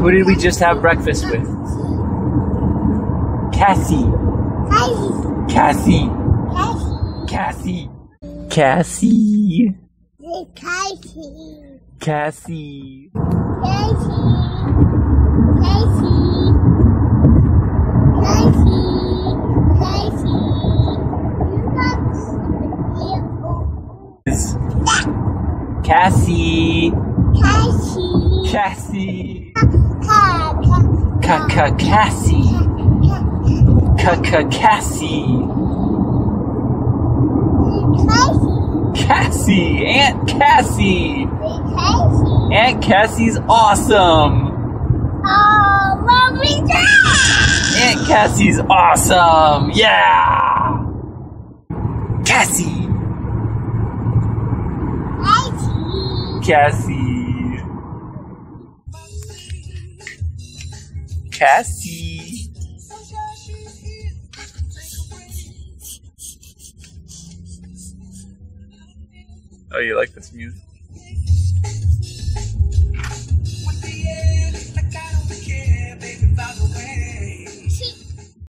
Who did we just have breakfast with? Cassie. Cassie. Cassie. Cassie. Cassie. Cassie. Cassie. Kaka Cassie. Kaka Cassie. Cassie. Aunt Cassie. Aunt Cassie's awesome. Aunt Cassie's awesome. Yeah. Cassie. Cassie. Cassie. Oh, you like this music?